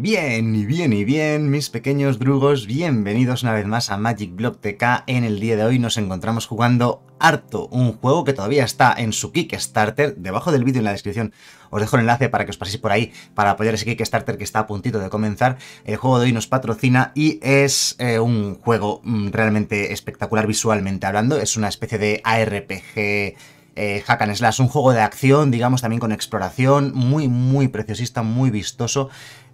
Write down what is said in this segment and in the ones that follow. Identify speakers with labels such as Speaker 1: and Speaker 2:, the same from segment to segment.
Speaker 1: Bien y bien y bien, mis pequeños drugos, bienvenidos una vez más a Magic Block TK. En el día de hoy nos encontramos jugando Harto, un juego que todavía está en su Kickstarter. Debajo del vídeo en la descripción os dejo el enlace para que os paséis por ahí para apoyar ese Kickstarter que está a puntito de comenzar. El juego de hoy nos patrocina y es eh, un juego mm, realmente espectacular visualmente hablando. Es una especie de ARPG eh, Hack and Slash, un juego de acción, digamos, también con exploración, muy, muy preciosista, muy vistoso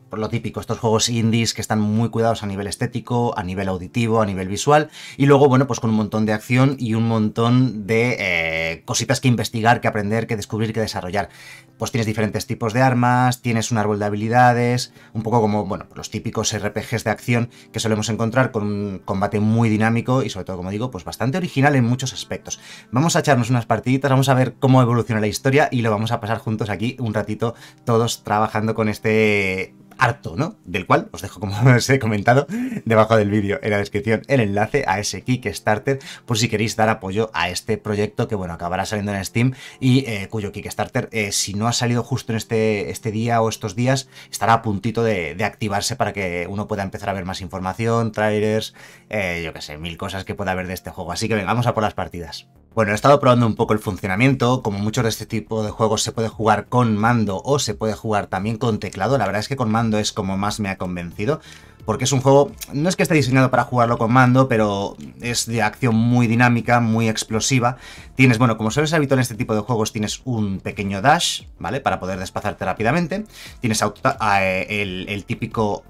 Speaker 1: por lo típico, estos juegos indies que están muy cuidados a nivel estético, a nivel auditivo, a nivel visual, y luego, bueno, pues con un montón de acción y un montón de eh, cositas que investigar, que aprender, que descubrir, que desarrollar. Pues tienes diferentes tipos de armas, tienes un árbol de habilidades, un poco como, bueno, los típicos RPGs de acción que solemos encontrar con un combate muy dinámico y sobre todo, como digo, pues bastante original en muchos aspectos. Vamos a echarnos unas partiditas, vamos a ver cómo evoluciona la historia y lo vamos a pasar juntos aquí un ratito todos trabajando con este harto, ¿no? Del cual os dejo, como os he comentado, debajo del vídeo en la descripción el enlace a ese Kickstarter por si queréis dar apoyo a este proyecto que, bueno, acabará saliendo en Steam y eh, cuyo Kickstarter, eh, si no ha salido justo en este, este día o estos días, estará a puntito de, activarse para que uno pueda empezar a ver más información, trailers, eh, yo qué sé, mil cosas que pueda haber de este juego. Así que venga, vamos a por las partidas. Bueno, he estado probando un poco el funcionamiento, como muchos de este tipo de juegos se puede jugar con mando o se puede jugar también con teclado, la verdad es que con mando es como más me ha convencido, porque es un juego, no es que esté diseñado para jugarlo con mando, pero es de acción muy dinámica, muy explosiva. Tienes, bueno, como suele ser habitual en este tipo de juegos, tienes un pequeño dash, ¿vale? Para poder desplazarte rápidamente. Tienes eh, el, el típico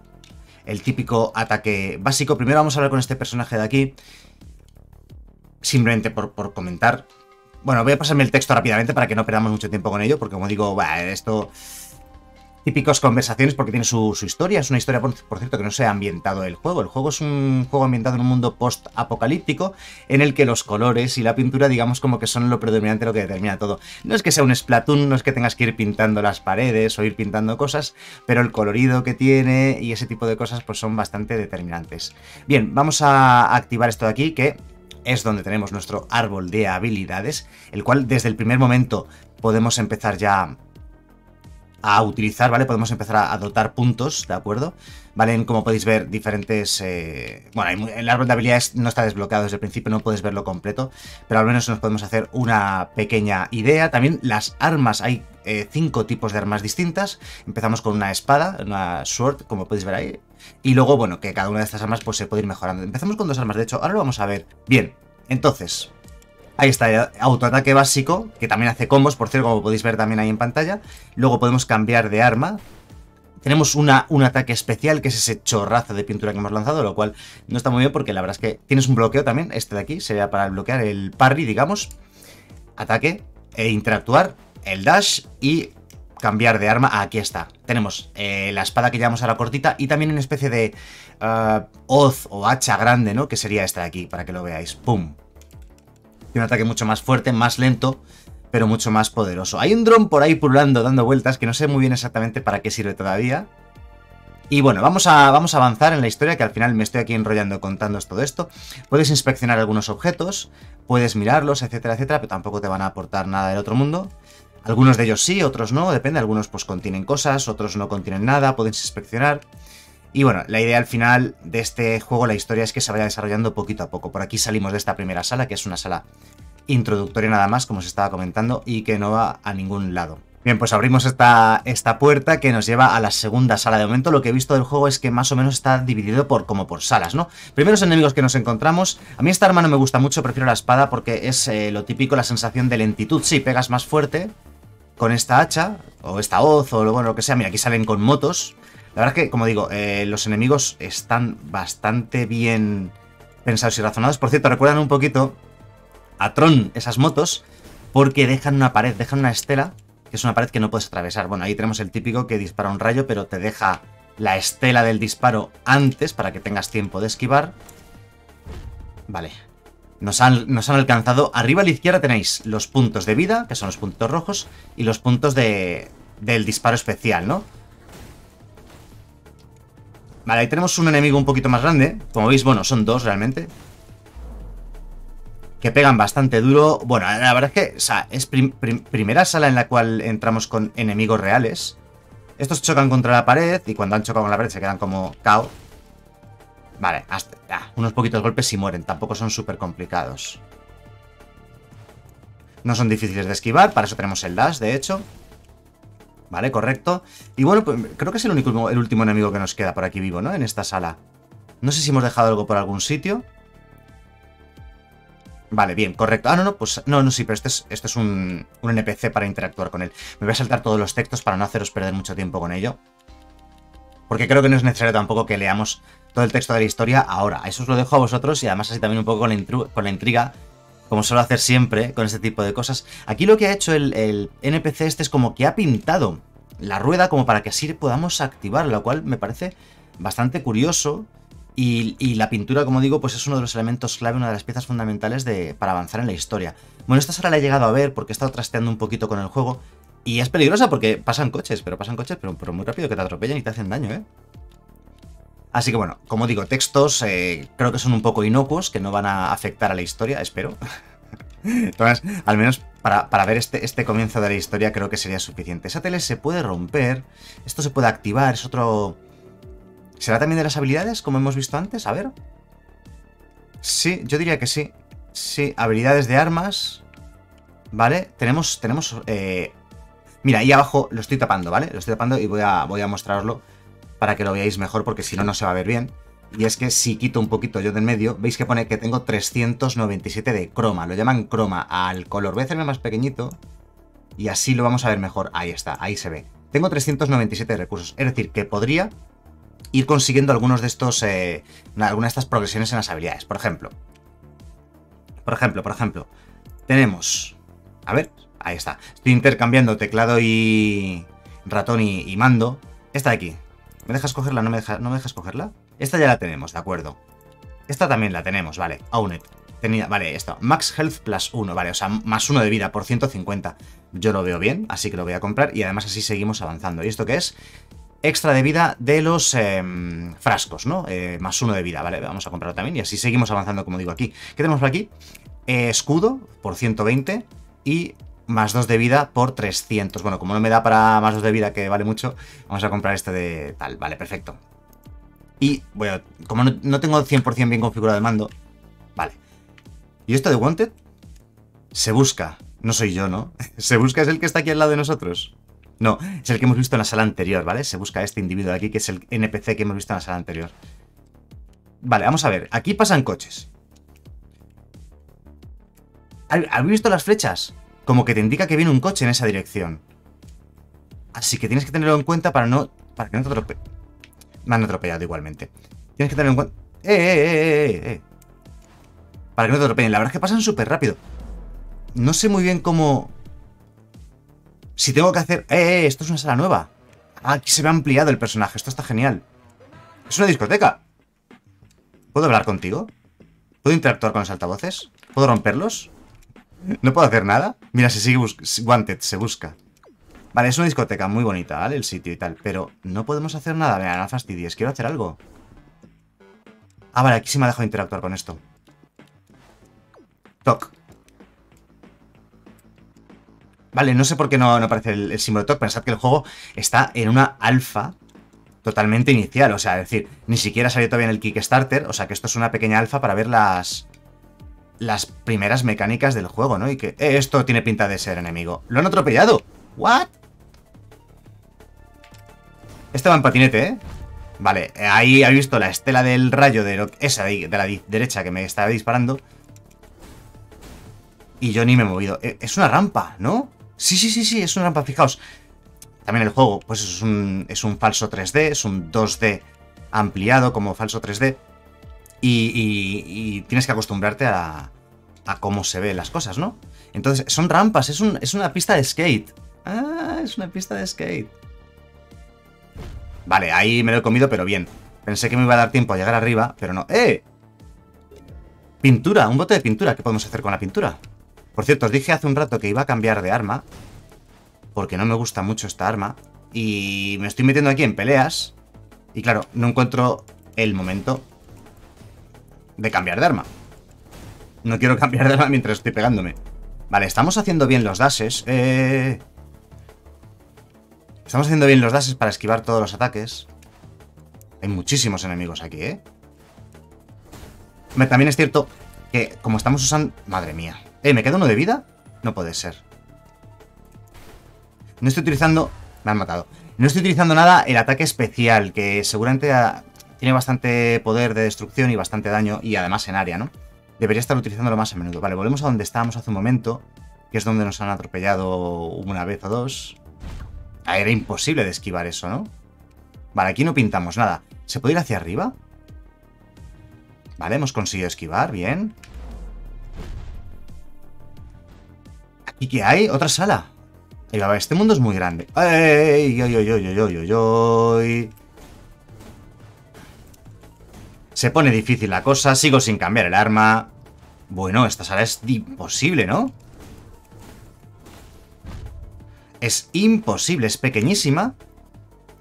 Speaker 1: el típico ataque básico. Primero vamos a hablar con este personaje de aquí simplemente por, comentar. Bueno, voy a pasarme el texto rápidamente para que no perdamos mucho tiempo con ello, porque como digo, esto... Típicos conversaciones porque tiene su, historia. Es una historia, por, cierto, que no se ha ambientado el juego. El juego es un juego ambientado en un mundo post-apocalíptico en el que los colores y la pintura, digamos, como que son lo predominante, lo que determina todo. No es que sea un Splatoon, no es que tengas que ir pintando las paredes o ir pintando cosas, pero el colorido que tiene y ese tipo de cosas pues son bastante determinantes. Bien, vamos a activar esto de aquí que es donde tenemos nuestro árbol de habilidades, el cual desde el primer momento podemos empezar ya a utilizar, ¿vale? Podemos empezar a, dotar puntos, ¿de acuerdo? Valen, como podéis ver, diferentes... Eh, bueno, el árbol de habilidades no está desbloqueado desde el principio, no puedes verlo completo, pero al menos nos podemos hacer una pequeña idea. También las armas, hay eh, cinco tipos de armas distintas. Empezamos con una espada, una sword, como podéis ver ahí. Y luego, bueno, que cada una de estas armas pues se puede ir mejorando. Empezamos con dos armas, de hecho, ahora lo vamos a ver. Bien, entonces, Ahí está el autoataque básico, que también hace combos, por cierto, como podéis ver también ahí en pantalla. Luego podemos cambiar de arma. Tenemos una, un ataque especial, que es ese chorrazo de pintura que hemos lanzado, lo cual no está muy bien porque la verdad es que tienes un bloqueo también. Este de aquí sería para bloquear el parry, digamos. Ataque e interactuar, el dash y cambiar de arma. Aquí está. Tenemos eh, la espada que llevamos ahora cortita y también una especie de uh, hoz o hacha grande, ¿no? Que sería esta de aquí, para que lo veáis. ¡Pum! un ataque mucho más fuerte, más lento, pero mucho más poderoso. Hay un dron por ahí pululando, dando vueltas, que no sé muy bien exactamente para qué sirve todavía. Y bueno, vamos a, vamos a avanzar en la historia, que al final me estoy aquí enrollando contando todo esto. Puedes inspeccionar algunos objetos, puedes mirarlos, etcétera, etcétera, pero tampoco te van a aportar nada del otro mundo. Algunos de ellos sí, otros no, depende, algunos pues contienen cosas, otros no contienen nada, puedes inspeccionar. Y bueno, la idea al final de este juego, la historia es que se vaya desarrollando poquito a poco. Por aquí salimos de esta primera sala, que es una sala introductoria nada más, como se estaba comentando, y que no va a ningún lado. Bien, pues abrimos esta, esta puerta que nos lleva a la segunda sala. De momento lo que he visto del juego es que más o menos está dividido por como por salas, ¿no? Primeros enemigos que nos encontramos. A mí esta arma no me gusta mucho, prefiero la espada porque es eh, lo típico, la sensación de lentitud. Sí, pegas más fuerte con esta hacha, o esta hoz, o bueno, lo que sea. Mira, aquí salen con motos. La verdad es que, como digo, eh, los enemigos están bastante bien pensados y razonados. Por cierto, recuerdan un poquito a Tron esas motos porque dejan una pared, dejan una estela, que es una pared que no puedes atravesar. Bueno, ahí tenemos el típico que dispara un rayo, pero te deja la estela del disparo antes para que tengas tiempo de esquivar. Vale. Nos han, nos han alcanzado. Arriba a la izquierda tenéis los puntos de vida, que son los puntos rojos, y los puntos de, del disparo especial, ¿no? Vale, ahí tenemos un enemigo un poquito más grande. Como veis, bueno, son dos realmente. Que pegan bastante duro. Bueno, la verdad es que, o sea, es primera sala en la cual entramos con enemigos reales. Estos chocan contra la pared y cuando han chocado con la pared se quedan como cao. Vale, hasta, unos poquitos golpes y mueren. Tampoco son súper complicados. No son difíciles de esquivar, para eso tenemos el dash, de hecho. Vale, correcto. Y bueno, pues creo que es el, único, el último enemigo que nos queda por aquí vivo, ¿no? En esta sala. No sé si hemos dejado algo por algún sitio. Vale, bien, correcto. Ah, no, no, pues no, no, sí, pero este es, este es un, un NPC para interactuar con él. Me voy a saltar todos los textos para no haceros perder mucho tiempo con ello. Porque creo que no es necesario tampoco que leamos todo el texto de la historia ahora. Eso os lo dejo a vosotros y además así también un poco con la, intriga, como suelo hacer siempre con este tipo de cosas. Aquí lo que ha hecho el, NPC este es como que ha pintado la rueda como para que así podamos activar, lo cual me parece bastante curioso y, la pintura, como digo, pues es uno de los elementos clave, una de las piezas fundamentales de, para avanzar en la historia. Bueno, esta sala la he llegado a ver porque he estado trasteando un poquito con el juego. Y es peligrosa porque pasan coches, pero pasan coches, pero, muy rápido que te atropellan y te hacen daño, ¿eh? Así que bueno, como digo, textos eh, creo que son un poco inocuos, que no van a afectar a la historia, espero. Entonces, al menos para, para, ver este, este comienzo de la historia creo que sería suficiente. Esa tele se puede romper, esto se puede activar, es otro, ¿Será también de las habilidades, como hemos visto antes? A ver. Sí, yo diría que sí. Sí, habilidades de armas. ¿Vale? Tenemos... tenemos eh... Mira, ahí abajo lo estoy tapando, ¿vale? Lo estoy tapando y voy a, voy a mostraroslo para que lo veáis mejor, porque si no, no se va a ver bien. Y es que si quito un poquito yo del medio, veis que pone que tengo 397 de croma. Lo llaman croma al color. Voy a hacerme más pequeñito y así lo vamos a ver mejor. Ahí está, ahí se ve. Tengo 397 recursos. Es decir, que podría ir consiguiendo algunos de estos, eh, algunas de estas progresiones en las habilidades. Por ejemplo, por ejemplo, por ejemplo, tenemos, a ver, ahí está. Estoy intercambiando teclado y ratón y, mando. Esta de aquí. ¿Me dejas cogerla? ¿No me, ¿No me dejas cogerla? Esta ya la tenemos, de acuerdo. Esta también la tenemos, vale. Own Tenía, vale, esto. Max Health plus 1, vale, o sea, más 1 de vida por 150. Yo lo veo bien, así que lo voy a comprar y además así seguimos avanzando. ¿Y esto qué es? extra de vida de los em, frascos, ¿no? Eh, más uno de vida, ¿vale? Vamos a comprarlo también y así seguimos avanzando, como digo aquí. ¿Qué tenemos por aquí? Eh, escudo por 120 y más 2 de vida por 300. Bueno, como no me da para más 2 de vida, que vale mucho, vamos a comprar este de tal. Vale, perfecto. Y, bueno, como no, no tengo 100% bien configurado el mando, vale. ¿Y esto de Wanted? Se busca. No soy yo, ¿no? Se busca es el que está aquí al lado de nosotros. No, es el que hemos visto en la sala anterior, ¿vale? Se busca este individuo de aquí, que es el NPC que hemos visto en la sala anterior. Vale, vamos a ver. Aquí pasan coches. ¿Habéis visto las flechas? Como que te indica que viene un coche en esa dirección. Así que tienes que tenerlo en cuenta para no... Para que no te atropellen. Me han atropellado igualmente. Tienes que tenerlo en cuenta... ¡Eh, eh, eh, eh, eh! Para que no te atropellen. La verdad es que pasan súper rápido. No sé muy bien cómo... Si tengo que hacer... ¡Eh, eh! Esto es una sala nueva. Aquí se ve ampliado el personaje. Esto está genial. Es una discoteca. ¿Puedo hablar contigo? ¿Puedo interactuar con los altavoces? ¿Puedo romperlos? ¿No puedo hacer nada? Mira, se sigue Wanted, se busca. Vale, es una discoteca muy bonita, ¿vale? El sitio y tal. Pero no podemos hacer nada. Mira, no fastidies. Quiero hacer algo. Ah, vale, aquí sí me ha dejado interactuar con esto. Toc. Vale, no sé por qué no, aparece el, símbolo de Pensad que el juego está en una alfa totalmente inicial. O sea, es decir, ni siquiera salió todavía el Kickstarter. O sea, que esto es una pequeña alfa para ver las, las primeras mecánicas del juego, ¿no? Y que eh, esto tiene pinta de ser enemigo. ¡Lo han atropellado! ¿What? Este va en patinete, ¿eh? Vale, ahí ha visto la estela del rayo de esa de, de la derecha que me estaba disparando. Y yo ni me he movido. Eh, es una rampa, ¿no? Sí, sí, sí, sí, es una rampa, fijaos. También el juego, pues es un, es un falso 3D, es un 2D ampliado como falso 3D. Y, tienes que acostumbrarte a, cómo se ven las cosas, ¿no? Entonces, son rampas, es, es una pista de skate. Ah, es una pista de skate. Vale, ahí me lo he comido, pero bien. Pensé que me iba a dar tiempo a llegar arriba, pero no. ¡Eh! Pintura, un bote de pintura. ¿Qué podemos hacer con la pintura? Por cierto, os dije hace un rato que iba a cambiar de arma. Porque no me gusta mucho esta arma. Y me estoy metiendo aquí en peleas. Y claro, no encuentro el momento de cambiar de arma. No quiero cambiar de arma mientras estoy pegándome. Vale, estamos haciendo bien los dashes. Eh... Estamos haciendo bien los dashes para esquivar todos los ataques. Hay muchísimos enemigos aquí, ¿eh? También es cierto que como estamos usando... Madre mía. ¿Eh? ¿Me queda uno de vida? No puede ser. No estoy utilizando... Me han matado. No estoy utilizando nada el ataque especial, que seguramente tiene bastante poder de destrucción y bastante daño, y además en área, ¿no? Debería estar utilizándolo más a menudo. Vale, volvemos a donde estábamos hace un momento, que es donde nos han atropellado una vez o dos. Ah, era imposible de esquivar eso, ¿no? Vale, aquí no pintamos nada. ¿Se puede ir hacia arriba? Vale, hemos conseguido esquivar, bien. ¿Aquí qué hay? Otra sala. este mundo es muy grande. ¡Ay, ay, ay, ay, ay, ay, ay! Se pone difícil la cosa, sigo sin cambiar el arma. Bueno, esta sala es imposible, ¿no? Es imposible, es pequeñísima.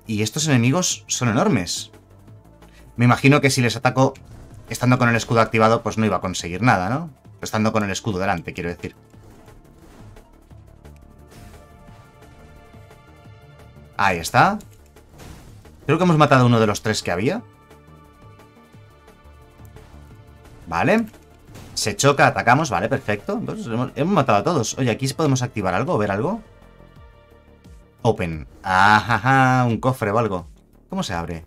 Speaker 1: Y estos enemigos son enormes. Me imagino que si les ataco estando con el escudo activado, pues no iba a conseguir nada, ¿no? Estando con el escudo delante, quiero decir. Ahí está. Creo que hemos matado uno de los tres que había. Vale. Se choca, atacamos, vale, perfecto. Hemos, matado a todos. Oye, ¿aquí podemos activar algo ver algo? Open. Ajaja, un cofre o algo. ¿Cómo se abre?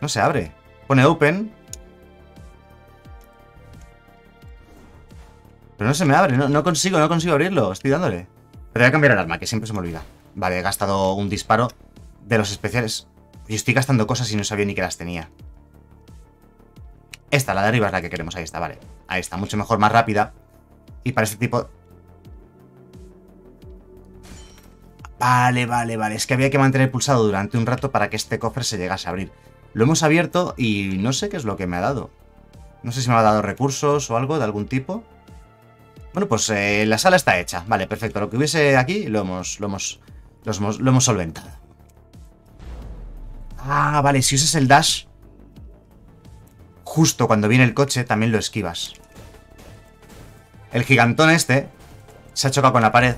Speaker 1: No se abre. Pone open. Pero no se me abre, no, no consigo, no consigo abrirlo. Estoy dándole. Pero voy a cambiar el arma, que siempre se me olvida. Vale, he gastado un disparo de los especiales. Y estoy gastando cosas y no sabía ni que las tenía. Esta, la de arriba es la que queremos. Ahí está, vale. Ahí está, mucho mejor, más rápida. Y para este tipo... Vale, vale, vale. Es que había que mantener pulsado durante un rato para que este cofre se llegase a abrir. Lo hemos abierto y no sé qué es lo que me ha dado. No sé si me ha dado recursos o algo de algún tipo. Bueno, pues eh, la sala está hecha. Vale, perfecto. Lo que hubiese aquí lo hemos, lo hemos, lo hemos, solventado. Ah, vale, si usas el dash, justo cuando viene el coche, también lo esquivas. El gigantón este se ha chocado con la pared.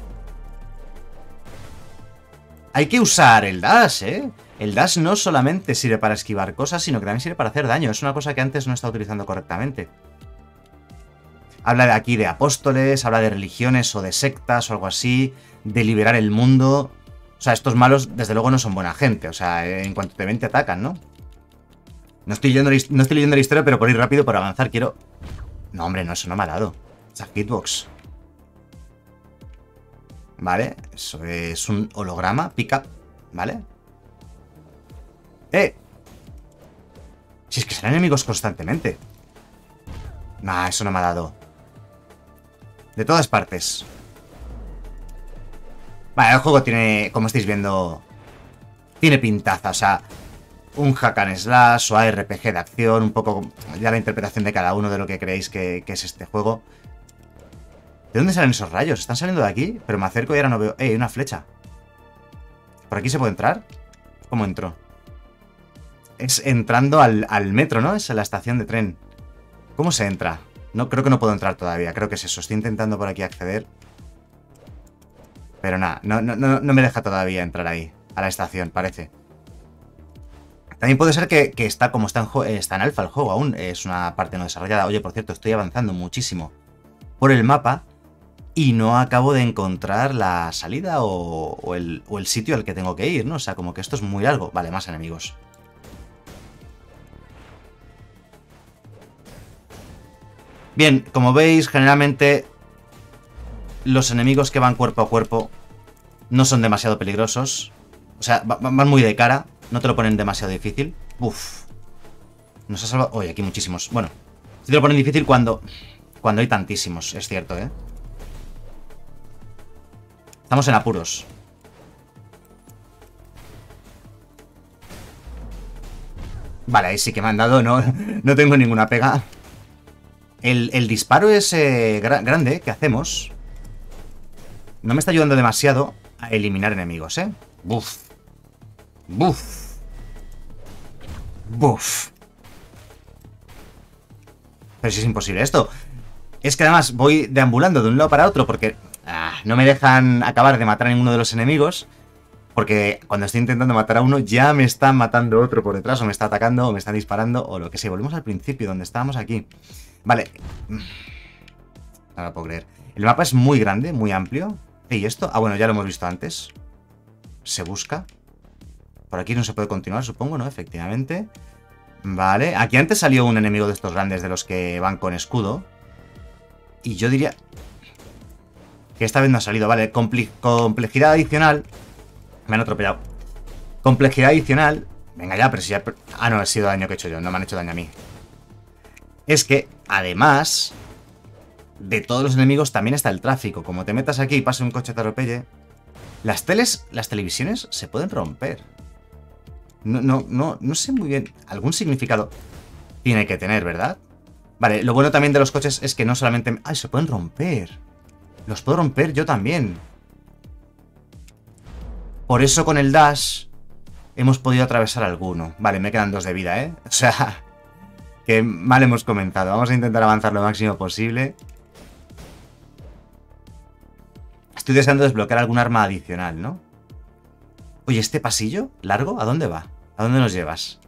Speaker 1: Hay que usar el dash, ¿eh? El dash no solamente sirve para esquivar cosas, sino que también sirve para hacer daño. Es una cosa que antes no estaba utilizando correctamente. Habla de aquí de apóstoles, habla de religiones o de sectas o algo así, de liberar el mundo. O sea, estos malos, desde luego, no son buena gente. O sea, en cuanto te ven, te atacan, ¿no? No estoy leyendo, no estoy leyendo la historia, pero por ir rápido, por avanzar, quiero... No, hombre, no, eso no me ha dado. Esa hitbox. Vale, eso es un holograma, pick up, ¿vale? ¡Eh! Si es que serán enemigos constantemente. Nah, eso no me ha dado. De todas partes. Vale, el juego tiene, como estáis viendo, tiene pintaza, o sea, un hack and slash o ARPG de acción, un poco ya la interpretación de cada uno de lo que creéis que, es este juego. ¿De dónde salen esos rayos? ¿Están saliendo de aquí? Pero me acerco y ahora no veo... ¡Eh, una flecha! ¿Por aquí se puede entrar? ¿Cómo entro? Es entrando al, al metro, ¿no? Es la estación de tren. ¿Cómo se entra? No, creo que no puedo entrar todavía. Creo que es eso. Estoy intentando por aquí acceder. Pero nada, no, no, me deja todavía entrar ahí, a la estación, parece. También puede ser que, está como está en, está en alfa el juego aún, es una parte no desarrollada. Oye, por cierto, estoy avanzando muchísimo por el mapa y no acabo de encontrar la salida o, el, o el sitio al que tengo que ir, ¿no? O sea, como que esto es muy largo. Vale, más enemigos. Bien, como veis, generalmente los enemigos que van cuerpo a cuerpo no son demasiado peligrosos. O sea, van muy de cara. No te lo ponen demasiado difícil. Uf. Nos ha salvado... Oye, aquí muchísimos. Bueno, si te lo ponen difícil cuando... Cuando hay tantísimos, es cierto, ¿eh? Estamos en apuros. Vale, ahí sí que me han dado, no, no tengo ninguna pega. El, disparo es grande que hacemos no me está ayudando demasiado a eliminar enemigos, ¿eh? Buf. Buf. Buf. Pero si es imposible esto. Es que además voy deambulando de un lado para otro porque ah, no me dejan acabar de matar a ninguno de los enemigos. Porque cuando estoy intentando matar a uno, ya me está matando otro por detrás, o me está atacando, o me están disparando, o lo que sea. Volvemos al principio, donde estábamos aquí. Vale. No lo puedo creer. El mapa es muy grande, muy amplio. ¿Y esto? Ah, bueno, ya lo hemos visto antes. Se busca. Por aquí no se puede continuar, supongo, ¿no? Efectivamente. Vale. Aquí antes salió un enemigo de estos grandes, de los que van con escudo. Y yo diría... Que esta vez no ha salido. Vale, complejidad adicional. Me han atropellado. Complejidad adicional. Venga ya, pero si ya... Ah, no, ha sido daño que he hecho yo. No me han hecho daño a mí. Es que, además... De todos los enemigos también está el tráfico. Como te metas aquí y pase un coche te atropelle... Las teles, las televisiones se pueden romper. No, no, no, no sé muy bien. Algún significado tiene que tener, ¿verdad? Vale, lo bueno también de los coches es que no solamente... ¡Ay, se pueden romper! Los puedo romper yo también. Por eso con el dash hemos podido atravesar alguno. Vale, me quedan dos de vida, ¿eh? O sea, que mal hemos comenzado. Vamos a intentar avanzar lo máximo posible. Estoy deseando desbloquear algún arma adicional, ¿no? Oye, ¿este pasillo largo? ¿A dónde va? ¿A dónde nos llevas?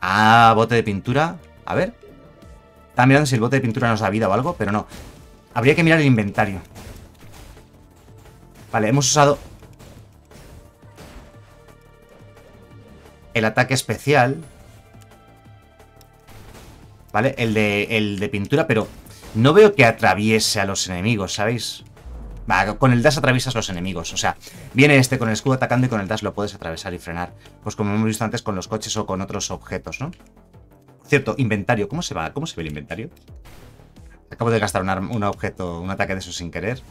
Speaker 1: Ah, bote de pintura. A ver. Estaba mirando si el bote de pintura nos da vida o algo, pero no. Habría que mirar el inventario. Vale, hemos usado el ataque especial. ¿Vale? El de, el de pintura, pero no veo que atraviese a los enemigos, ¿sabéis? Va, con el dash atraviesas los enemigos. O sea, viene este con el escudo atacando y con el dash lo puedes atravesar y frenar. Pues como hemos visto antes con los coches o con otros objetos, ¿no? Cierto, inventario. ¿Cómo se va? ¿Cómo se ve el inventario? Acabo de gastar un, un objeto, un ataque de eso sin querer.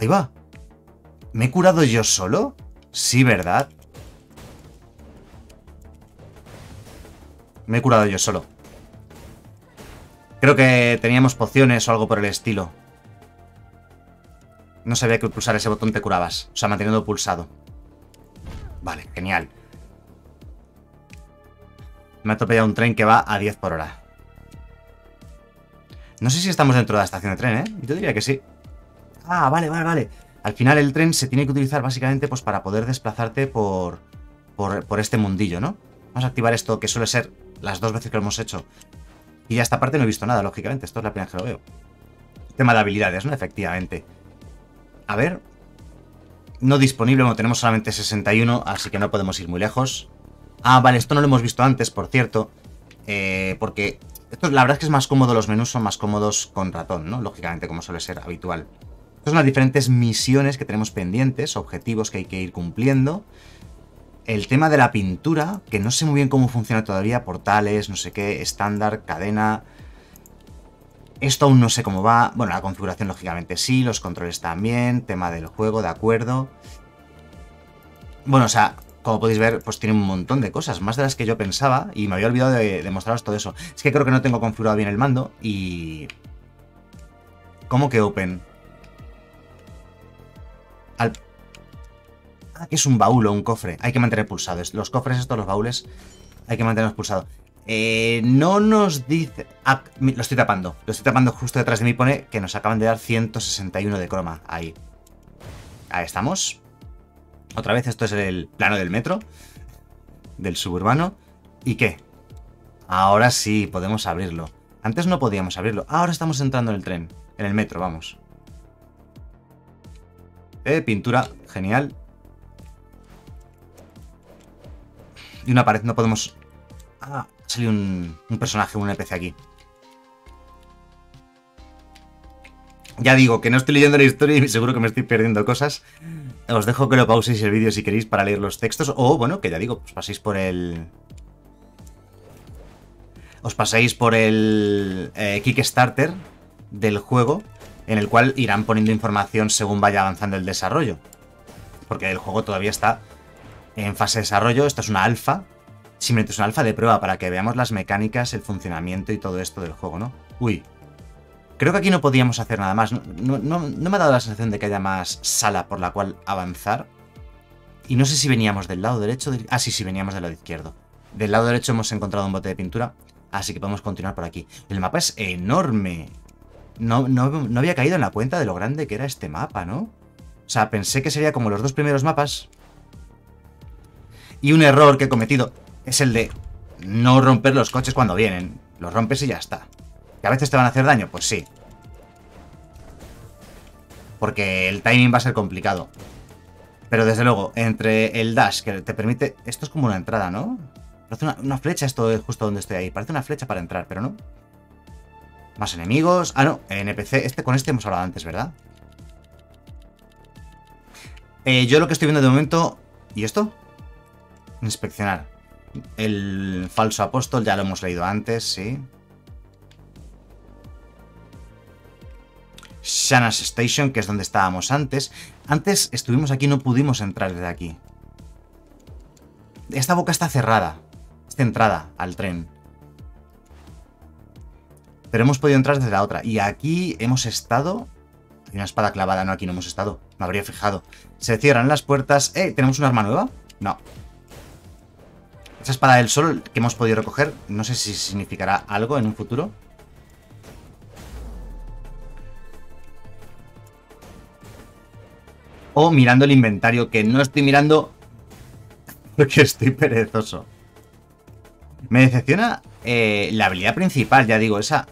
Speaker 1: Ahí va. ¿Me he curado yo solo? Sí, ¿verdad? Me he curado yo solo. Creo que teníamos pociones o algo por el estilo. No sabía que pulsar ese botón te curabas. O sea, manteniendo pulsado. Vale, genial. Me ha atropellado un tren que va a 10 por hora. No sé si estamos dentro de la estación de tren, ¿eh? Yo diría que sí. Ah, vale, vale, vale. Al final el tren se tiene que utilizar básicamente pues para poder desplazarte por, por, este mundillo, ¿no? Vamos a activar esto que suele ser las dos veces que lo hemos hecho. Y ya esta parte no he visto nada, lógicamente. Esto es la primera vez que lo veo. Tema de habilidades, ¿no? Efectivamente. A ver. No disponible, bueno, tenemos solamente 61, así que no podemos ir muy lejos. Ah, vale, esto no lo hemos visto antes, por cierto. Eh, porque esto, la verdad es que es más cómodo, los menús son más cómodos con ratón, ¿no? Lógicamente, como suele ser habitual. Estas son las diferentes misiones que tenemos pendientes, objetivos que hay que ir cumpliendo. El tema de la pintura, que no sé muy bien cómo funciona todavía, portales, no sé qué, estándar, cadena... Esto aún no sé cómo va. Bueno, la configuración lógicamente sí, los controles también, tema del juego, de acuerdo. Bueno, o sea, como podéis ver, pues tiene un montón de cosas, más de las que yo pensaba, y me había olvidado de, mostraros todo eso. Es que creo que no tengo configurado bien el mando, y... ¿Cómo que open? Al... Ah, que es un baúl o un cofre. Hay que mantener pulsados. Los cofres estos, los baúles, hay que mantenerlos pulsados. Eh, no nos dice... Ah, lo estoy tapando. Lo estoy tapando justo detrás de mí. Pone que nos acaban de dar 161 de croma. Ahí. Ahí estamos. Otra vez, esto es el plano del metro. Del suburbano. ¿Y qué? Ahora sí, podemos abrirlo. Antes no podíamos abrirlo. Ahora estamos entrando en el tren. En el metro, vamos. Eh, pintura. Genial. Y una pared. No podemos... Ah, salió un, personaje, un NPC aquí. Ya digo, que no estoy leyendo la historia y seguro que me estoy perdiendo cosas. Os dejo que lo pauséis el vídeo si queréis para leer los textos. O, bueno, que ya digo, os paséis por el... Os pasáis por el eh, Kickstarter del juego, en el cual irán poniendo información según vaya avanzando el desarrollo. Porque el juego todavía está en fase de desarrollo, esta es una alfa, Simplemente es una alfa de prueba para que veamos las mecánicas, el funcionamiento y todo esto del juego, ¿no? Uy. Creo que aquí no podíamos hacer nada más. No, me ha dado la sensación de que haya más sala por la cual avanzar. Y no sé si veníamos del lado derecho... Ah, sí, sí, veníamos del lado izquierdo. Del lado derecho hemos encontrado un bote de pintura. Así que podemos continuar por aquí. El mapa es enorme. No, no, no había caído en la cuenta de lo grande que era este mapa, ¿no? O sea, pensé que sería como los dos primeros mapas. Y un error que he cometido es el de no romper los coches cuando vienen. Los rompes y ya está. ¿Que a veces te van a hacer daño? Pues sí. Porque el timing va a ser complicado. Pero desde luego, entre el dash que te permite... Esto es como una entrada, ¿no? Parece una, una flecha esto es justo donde estoy ahí. Parece una flecha para entrar, pero no. Más enemigos. Ah, no. NPC. Este, con este hemos hablado antes, ¿verdad? Eh, yo lo que estoy viendo de momento... ¿Y esto? Inspeccionar. El falso apóstol ya lo hemos leído antes, sí. Shana's Station, que es donde estábamos antes. Antes estuvimos aquí, no pudimos entrar desde aquí. Esta boca está cerrada. Esta entrada al tren. Pero hemos podido entrar desde la otra. Y aquí hemos estado... Hay una espada clavada. No, aquí no hemos estado. Me habría fijado. Se cierran las puertas. ¡Eh! ¿Tenemos un arma nueva? No. Esa espada del sol que hemos podido recoger, no sé si significará algo en un futuro. O mirando el inventario, que no estoy mirando porque estoy perezoso. Me decepciona eh, la habilidad principal, ya digo, esa...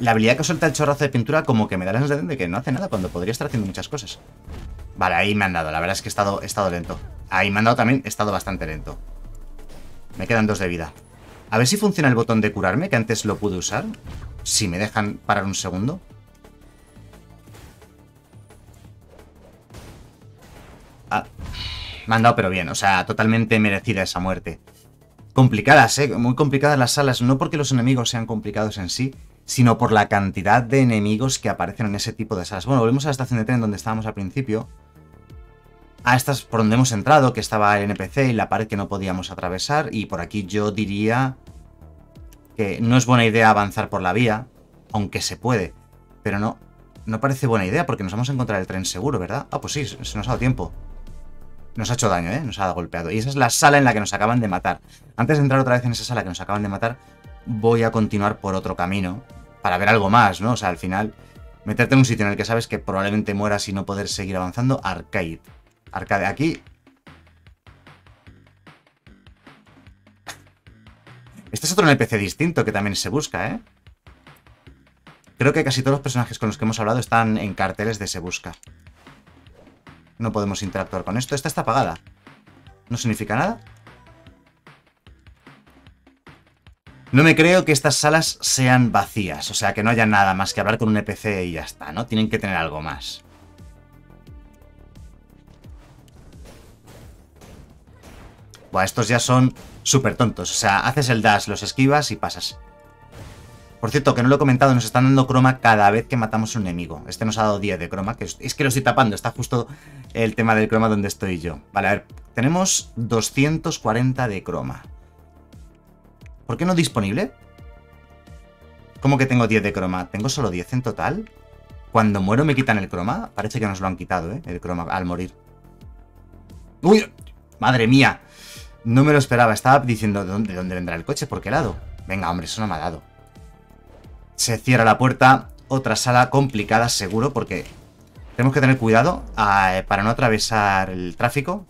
Speaker 1: La habilidad que suelta el chorrazo de pintura como que me da la sensación de que no hace nada cuando podría estar haciendo muchas cosas. Vale, ahí me han dado. La verdad es que he estado, he estado lento. Ahí me han dado también, he estado bastante lento. Me quedan dos de vida. A ver si funciona el botón de curarme, que antes lo pude usar. Si me dejan parar un segundo. Ah, me han dado pero bien, o sea, totalmente merecida esa muerte. Complicadas, ¿eh? Muy complicadas las salas, no porque los enemigos sean complicados en sí, sino por la cantidad de enemigos que aparecen en ese tipo de salas. Bueno, volvemos a la estación de tren donde estábamos al principio. A estas por donde hemos entrado, que estaba el NPC y la pared que no podíamos atravesar. Y por aquí yo diría que no es buena idea avanzar por la vía, aunque se puede. Pero no, no parece buena idea porque nos vamos a encontrar el tren seguro, ¿verdad? Ah, pues sí, se nos ha dado tiempo. Nos ha hecho daño, ¿eh? Nos ha golpeado. Y esa es la sala en la que nos acaban de matar. Antes de entrar otra vez en esa sala que nos acaban de matar, voy a continuar por otro camino. Para ver algo más, ¿no? O sea, al final, meterte en un sitio en el que sabes que probablemente mueras y no poder seguir avanzando. Arcade. Arcade. Aquí... Este es otro NPC distinto que también se busca, ¿eh? Creo que casi todos los personajes con los que hemos hablado están en carteles de se busca. No podemos interactuar con esto. Esta está apagada. ¿No significa nada? No me creo que estas salas sean vacías, o sea, que no haya nada más que hablar con un NPC y ya está, ¿no? Tienen que tener algo más. Estos ya son súper tontos, o sea, haces el dash, los esquivas y pasas. Por cierto, que no lo he comentado, nos están dando croma cada vez que matamos un enemigo. Este nos ha dado 10 de croma, que es, que lo estoy tapando, está justo el tema del croma donde estoy yo. Vale, a ver, tenemos 240 de croma. ¿Por qué no disponible? ¿Cómo que tengo 10 de croma? ¿Tengo solo 10 en total? Cuando muero me quitan el croma. Parece que nos lo han quitado, ¿eh? El croma al morir. ¡Uy! ¡Madre mía! No me lo esperaba. Estaba diciendo, ¿de dónde, ¿de dónde vendrá el coche? ¿Por qué lado? Venga, hombre, eso no me ha dado. Se cierra la puerta. Otra sala complicada, seguro, porque tenemos que tener cuidado ah, para no atravesar el tráfico.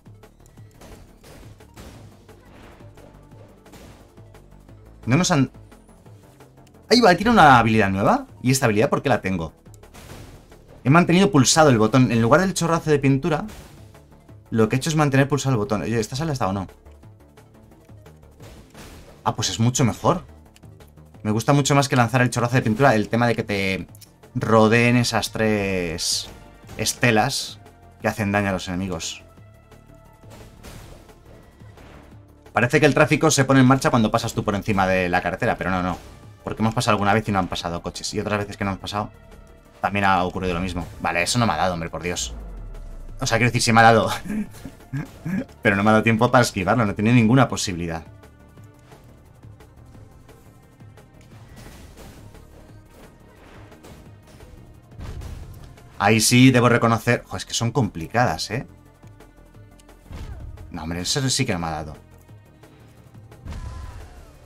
Speaker 1: No nos han... Ahí va, tiene una habilidad nueva. ¿Y esta habilidad por qué la tengo? He mantenido pulsado el botón. En lugar del chorrazo de pintura, lo que he hecho es mantener pulsado el botón. Oye, ¿esta sala está o no? Ah, pues es mucho mejor. Me gusta mucho más que lanzar el chorrazo de pintura el tema de que te rodeen esas tres estelas que hacen daño a los enemigos. Parece que el tráfico se pone en marcha cuando pasas tú por encima de la carretera, pero no, no. Porque hemos pasado alguna vez y no han pasado coches. Y otras veces que no han pasado, también ha ocurrido lo mismo. Vale, eso no me ha dado, hombre, por Dios. O sea, quiero decir, sí me ha dado. pero no me ha dado tiempo para esquivarlo, no tiene ninguna posibilidad. Ahí sí debo reconocer... Joder, es que son complicadas, ¿eh? No, hombre, eso sí que no me ha dado.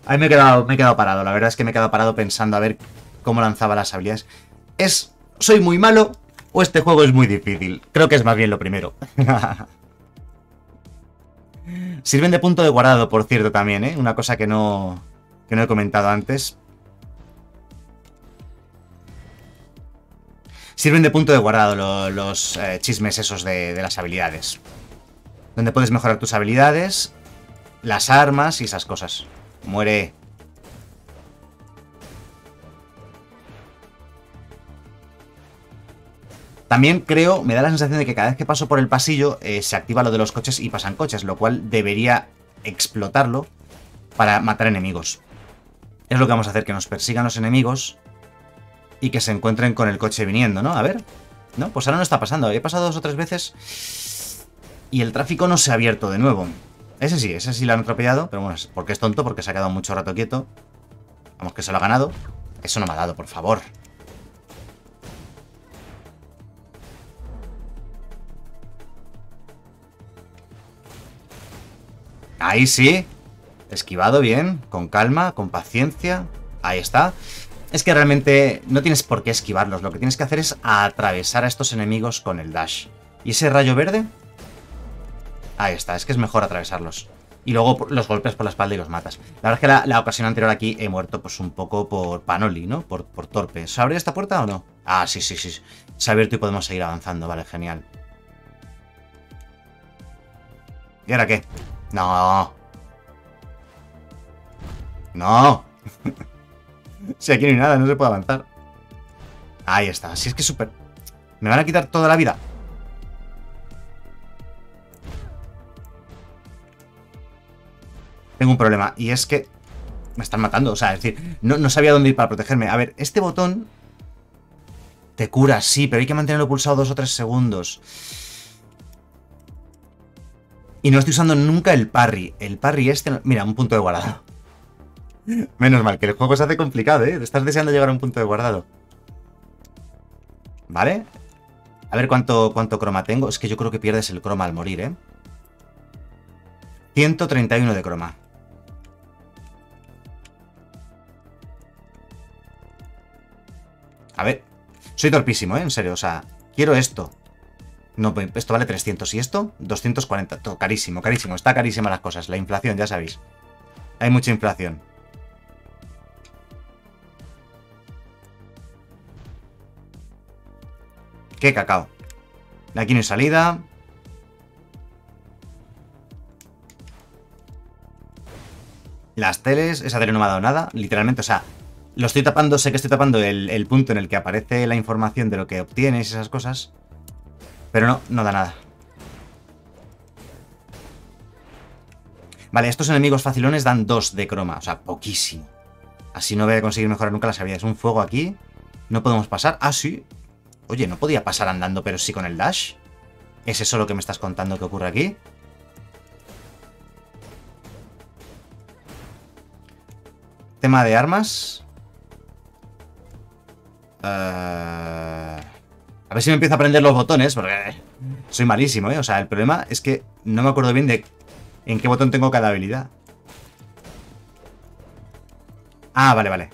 Speaker 1: Ahí me he, quedado, me he quedado parado. La verdad es que me he quedado parado pensando a ver cómo lanzaba las habilidades. Es... Soy muy malo, o este juego es muy difícil. Creo que es más bien lo primero. Sirven de punto de guardado, por cierto, también, ¿eh? Una cosa que no, que no he comentado antes. Sirven de punto de guardado los eh, chismes esos de, las habilidades. Donde puedes mejorar tus habilidades, las armas y esas cosas. Muere. También creo, me da la sensación de que cada vez que paso por el pasillo eh, se activa lo de los coches y pasan coches, lo cual debería explotarlo para matar enemigos. Es lo que vamos a hacer, que nos persigan los enemigos y que se encuentren con el coche viniendo, ¿no? A ver. No, pues ahora no está pasando. He pasado dos o tres veces y el tráfico no se ha abierto de nuevo. Ese sí, ese sí lo han atropellado, pero bueno, porque es tonto, porque se ha quedado mucho rato quieto. Vamos, que se lo ha ganado. Eso no me ha dado, por favor. Ahí sí. Esquivado bien, con calma, con paciencia. Ahí está. Es que realmente no tienes por qué esquivarlos. Lo que tienes que hacer es atravesar a estos enemigos con el dash. ¿Y ese rayo verde? Ahí está, es que es mejor atravesarlos. Y luego los golpes por la espalda y los matas. La verdad es que la, ocasión anterior aquí he muerto pues un poco por panoli, ¿no? Por, por torpe. ¿Se abre esta puerta o no? Ah, sí, sí, sí. Se ha abierto y podemos seguir avanzando. Vale, genial. ¿Y ahora qué? No. No. si aquí no hay nada, no se puede avanzar. Ahí está. Si es que súper... Me van a quitar toda la vida. Tengo un problema. Y es que... Me están matando. O sea, es decir, no, no sabía dónde ir para protegerme. A ver, este botón... Te cura, sí, pero hay que mantenerlo pulsado dos o tres segundos. Y no estoy usando nunca el parry. El parry este... Mira, un punto de guardado. Menos mal, que el juego se hace complicado, ¿eh? Estás deseando llegar a un punto de guardado. ¿Vale? A ver cuánto, cuánto croma tengo. Es que yo creo que pierdes el croma al morir, ¿eh? 131 de croma. A ver. Soy torpísimo, ¿eh? En serio, o sea, quiero esto. No, pues, esto vale 300. ¿Y esto? 240. Todo carísimo, carísimo. Está carísima las cosas. La inflación, ya sabéis. Hay mucha inflación. Qué cacao. Aquí no hay salida. Las teles, esa tele no me ha dado nada. Literalmente, o sea, lo estoy tapando, sé que estoy tapando el, el punto en el que aparece la información de lo que obtienes y esas cosas. Pero no, no da nada. Vale, estos enemigos facilones dan 2 de croma, o sea, poquísimo. Así no voy a conseguir mejorar nunca las habilidades. Un fuego aquí. No podemos pasar. Ah, sí. Oye, no podía pasar andando, pero sí con el dash. ¿Es eso lo que me estás contando que ocurre aquí? Tema de armas. Uh... A ver si me empiezo a aprender los botones, porque soy malísimo, ¿eh? O sea, el problema es que no me acuerdo bien de en qué botón tengo cada habilidad. Ah, vale, vale.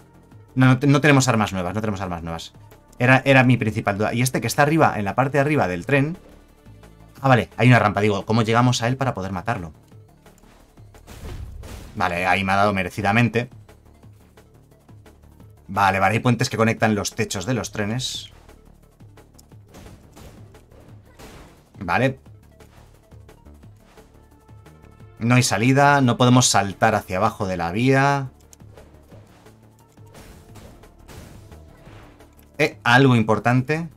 Speaker 1: No, no, tenemos armas nuevas, no tenemos armas nuevas. Era, era mi principal duda. Y este que está arriba, en la parte de arriba del tren... Ah, vale, hay una rampa. Digo, ¿cómo llegamos a él para poder matarlo? Vale, ahí me ha dado merecidamente. Vale, vale, hay puentes que conectan los techos de los trenes. Vale. No hay salida, no podemos saltar hacia abajo de la vía. Eh, algo importante.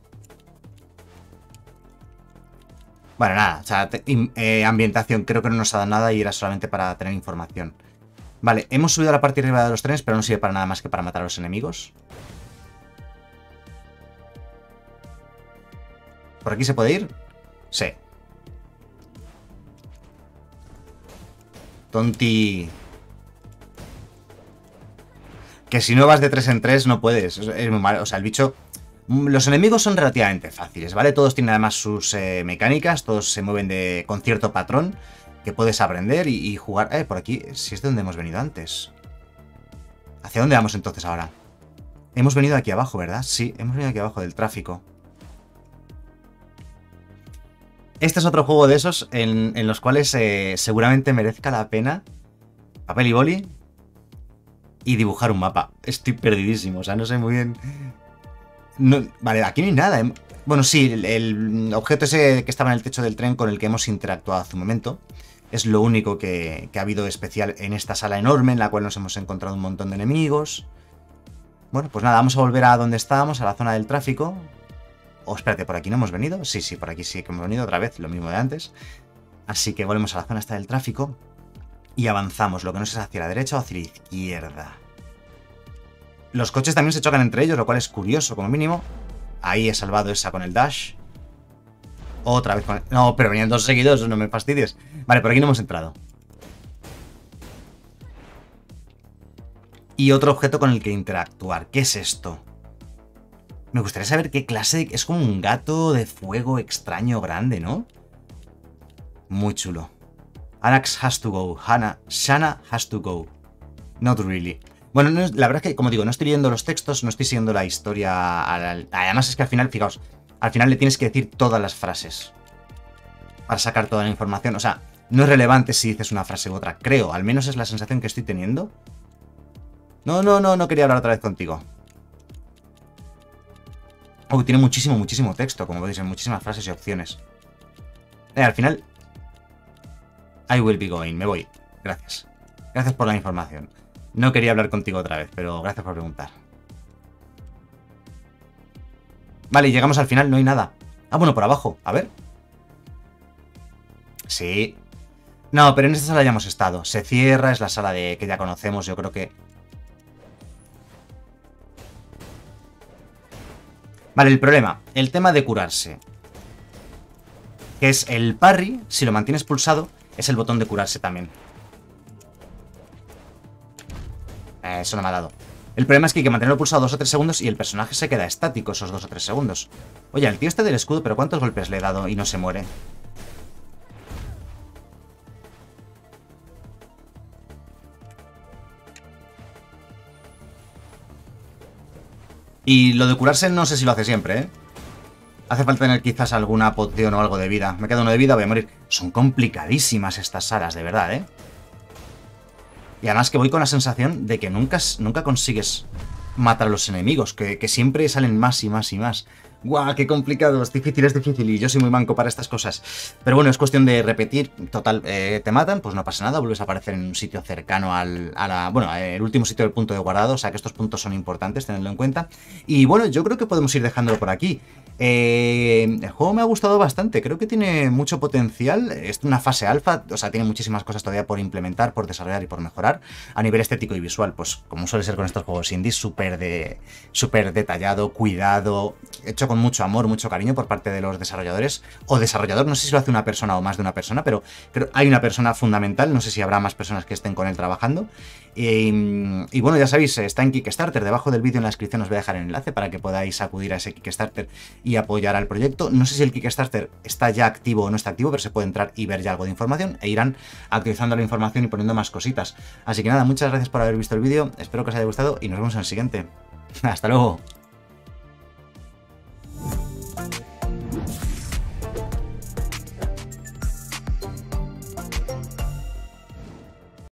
Speaker 1: Bueno, nada, o sea, eh, ambientación creo que no nos ha dado nada y era solamente para tener información. Vale, hemos subido a la parte arriba de los trenes, pero no sirve para nada más que para matar a los enemigos. ¿Por aquí se puede ir? Sí. Tonti. Que si no vas de 3 en 3 no puedes. Es muy malo. O sea, el bicho... Los enemigos son relativamente fáciles, ¿vale? Todos tienen además sus eh, mecánicas, todos se mueven de, con cierto patrón que puedes aprender y, y, jugar... Eh, por aquí, si es de donde hemos venido antes. ¿Hacia dónde vamos entonces ahora? Hemos venido aquí abajo, ¿verdad? Sí, hemos venido aquí abajo del tráfico. Este es otro juego de esos en, los cuales eh, seguramente merezca la pena papel y boli y dibujar un mapa. Estoy perdidísimo, o sea, no sé muy bien. vale, aquí no hay nada. ¿eh? Bueno, sí, el, objeto ese que estaba en el techo del tren con el que hemos interactuado hace un momento. Es lo único que, que ha habido especial en esta sala enorme en la cual nos hemos encontrado un montón de enemigos. Bueno, pues nada, vamos a volver a donde estábamos, a la zona del tráfico. Oh, espérate, ¿por aquí no hemos venido? Sí, sí, por aquí sí que hemos venido otra vez, lo mismo de antes. Así que volvemos a la zona esta del tráfico y avanzamos, lo que no es hacia la derecha o hacia la izquierda. Los coches también se chocan entre ellos, lo cual es curioso como mínimo. Ahí he salvado esa con el dash. Otra vez con el... No, pero venían dos seguidos, no me fastidies. Vale, por aquí no hemos entrado. Y otro objeto con el que interactuar. ¿Qué es esto? Me gustaría saber qué clase... Es como un gato de fuego extraño grande, ¿no? Muy chulo. Anax has to go. Hannah, Shana has to go. Not really. Bueno, la verdad es que, como digo, no estoy leyendo los textos, no estoy siguiendo la historia. Además es que al final, fijaos, al final le tienes que decir todas las frases. Para sacar toda la información. O sea, no es relevante si dices una frase u otra. Creo, al menos es la sensación que estoy teniendo. No, no, no, no quería hablar otra vez contigo. Oh, tiene muchísimo, muchísimo texto, como veis, en muchísimas frases y opciones. Eh, al final, I will be going. Me voy. Gracias. Gracias por la información. No quería hablar contigo otra vez, pero gracias por preguntar. Vale, llegamos al final, no hay nada. Ah, bueno, por abajo. A ver. Sí. No, pero en esta sala ya hemos estado. Se cierra, es la sala de que ya conocemos, yo creo que... Vale, el problema. El tema de curarse. Que es el parry, si lo mantienes pulsado, es el botón de curarse también. Eso no me ha dado. El problema es que hay que mantenerlo pulsado 2 o 3 segundos y el personaje se queda estático esos 2 o 3 segundos. Oye, el tío este del escudo, pero ¿cuántos golpes le he dado y no se muere? Y lo de curarse no sé si lo hace siempre, ¿eh? Hace falta tener quizás alguna poción o algo de vida. Me queda uno de vida, voy a morir. Son complicadísimas estas salas, de verdad, ¿eh? Y además que voy con la sensación de que nunca, nunca consigues matar a los enemigos, que, siempre salen más y más y más. ¡Guau! ¡Qué complicado! Es difícil, es difícil y yo soy muy manco para estas cosas. Pero bueno, es cuestión de repetir. Total, eh, te matan, pues no pasa nada, vuelves a aparecer en un sitio cercano al, a la... Bueno, el último sitio del punto de guardado, o sea que estos puntos son importantes, tenedlo en cuenta. Y bueno, yo creo que podemos ir dejándolo por aquí. Eh, el juego me ha gustado bastante, creo que tiene mucho potencial, es una fase alfa, o sea, tiene muchísimas cosas todavía por implementar, por desarrollar y por mejorar. A nivel estético y visual, pues como suele ser con estos juegos indies, súper de, súper detallado, cuidado, hecho con mucho amor, mucho cariño por parte de los desarrolladores, o desarrollador, no sé si lo hace una persona o más de una persona, pero creo hay una persona fundamental, no sé si habrá más personas que estén con él trabajando. Y, bueno, ya sabéis, está en Kickstarter, debajo del vídeo en la descripción os voy a dejar el enlace para que podáis acudir a ese Kickstarter y apoyar al proyecto. No sé si el Kickstarter está ya activo o no está activo, pero se puede entrar y ver ya algo de información e irán actualizando la información y poniendo más cositas. Así que nada, muchas gracias por haber visto el vídeo, espero que os haya gustado y nos vemos en el siguiente. Hasta luego.